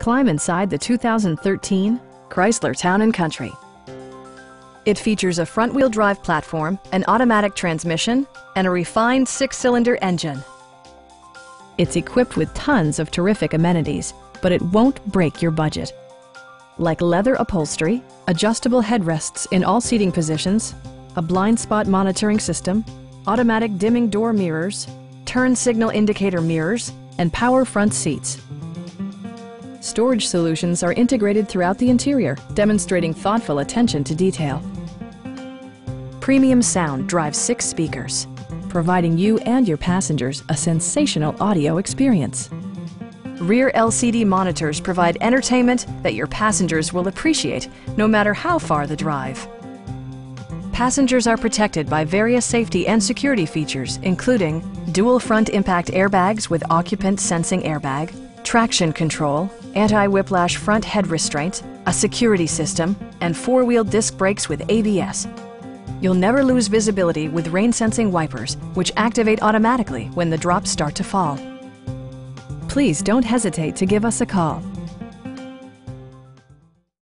Climb inside the 2013 Chrysler Town & Country. It features a front-wheel drive platform, an automatic transmission, and a refined six-cylinder engine. It's equipped with tons of terrific amenities, but it won't break your budget. Like leather upholstery, adjustable headrests in all seating positions, a blind spot monitoring system, automatic dimming door mirrors, turn signal indicator mirrors, and power front seats. Storage solutions are integrated throughout the interior, demonstrating thoughtful attention to detail. Premium sound drives six speakers, providing you and your passengers a sensational audio experience. Rear LCD monitors provide entertainment that your passengers will appreciate no matter how far the drive. Passengers are protected by various safety and security features, including dual front impact airbags with occupant sensing airbag, traction control, anti-whiplash front head restraint, a security system, and four-wheel disc brakes with ABS. You'll never lose visibility with rain-sensing wipers, which activate automatically when the drops start to fall. Please don't hesitate to give us a call.